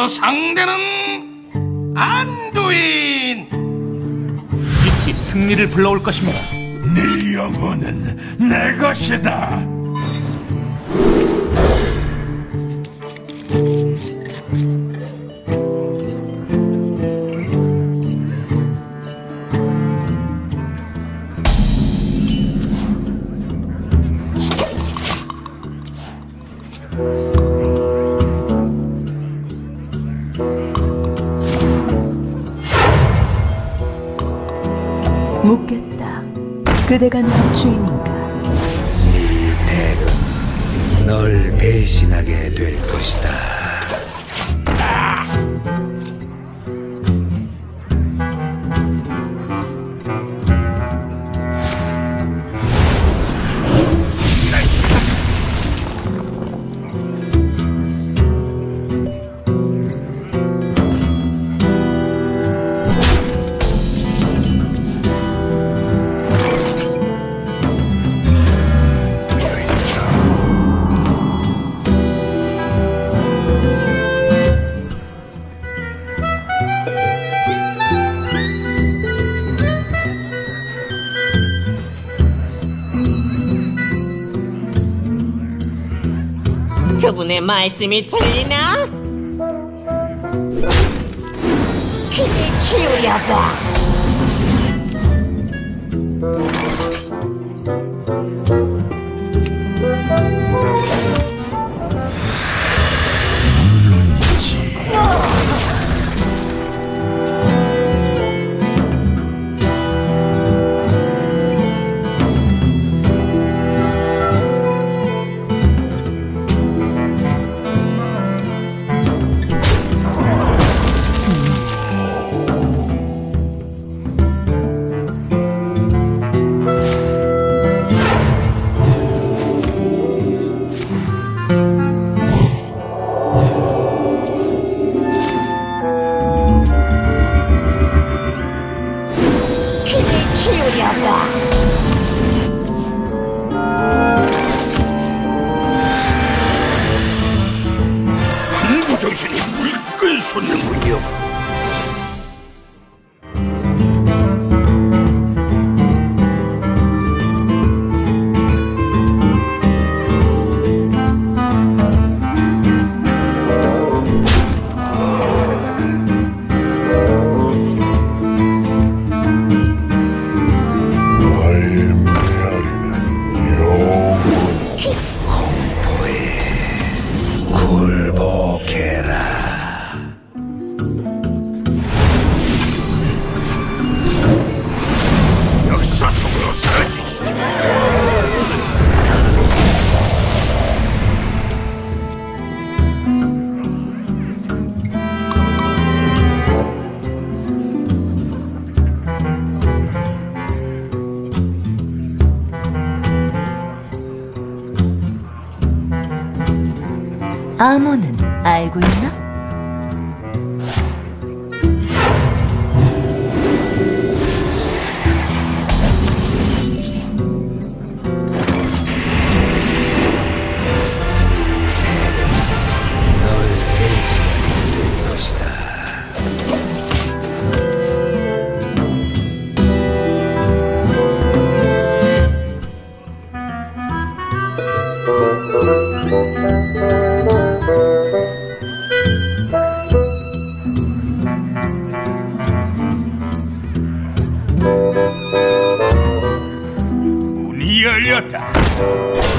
그 상대는 안두인 빛이 승리를 불러올 것입니다. 네 영혼은 내 것이다 묻겠다. 그대가 내 주인인가? 네 덱은 널 배신하게 될 것이다. ne maisimi-trina? Kili kiuria ba! 암호는 알고 있나? Tchau, tchau.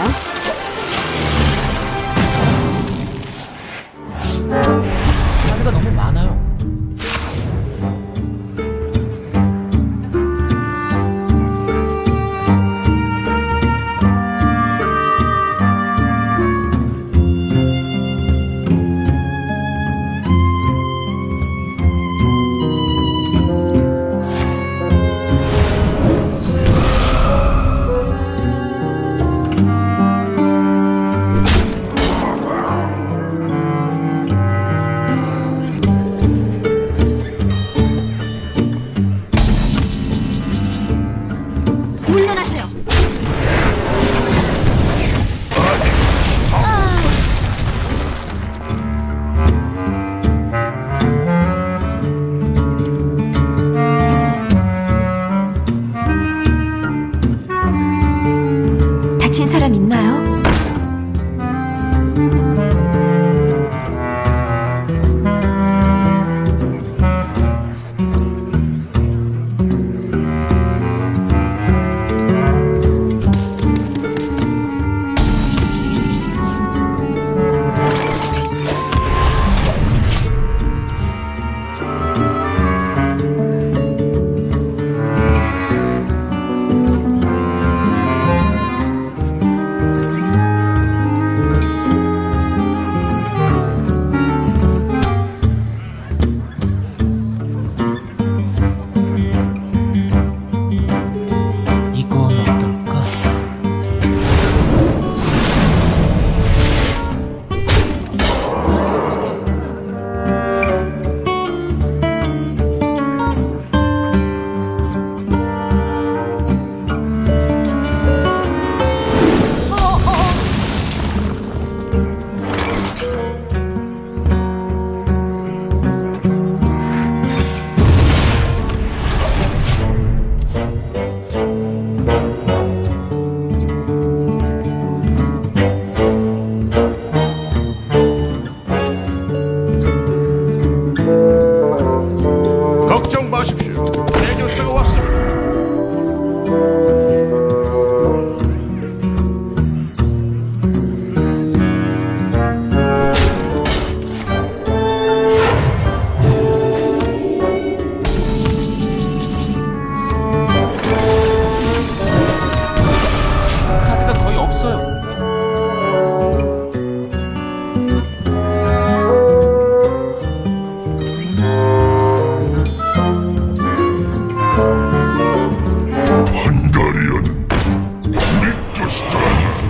가져오셨나요? roxo, bicho. 우리